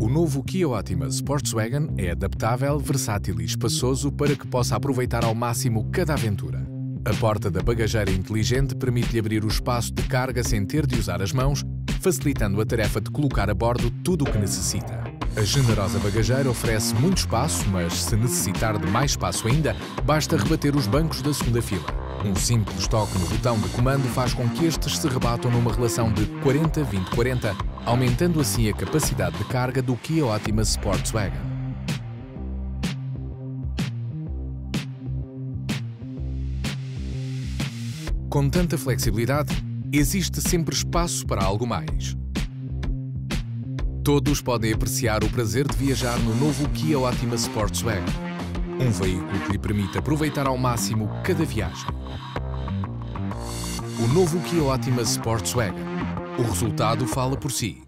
O novo Kia Optima Sportswagen é adaptável, versátil e espaçoso para que possa aproveitar ao máximo cada aventura. A porta da bagageira inteligente permite-lhe abrir o espaço de carga sem ter de usar as mãos, facilitando a tarefa de colocar a bordo tudo o que necessita. A generosa bagageira oferece muito espaço, mas se necessitar de mais espaço ainda, basta rebater os bancos da segunda fila. Um simples toque no botão de comando faz com que estes se rebatam numa relação de 40-20-40, aumentando assim a capacidade de carga do Kia Optima Sportswagen. Com tanta flexibilidade, existe sempre espaço para algo mais. Todos podem apreciar o prazer de viajar no novo Kia Optima Sportswagen um veículo que lhe permite aproveitar ao máximo cada viagem. O novo Kia Optima Sportswagen. O resultado fala por si.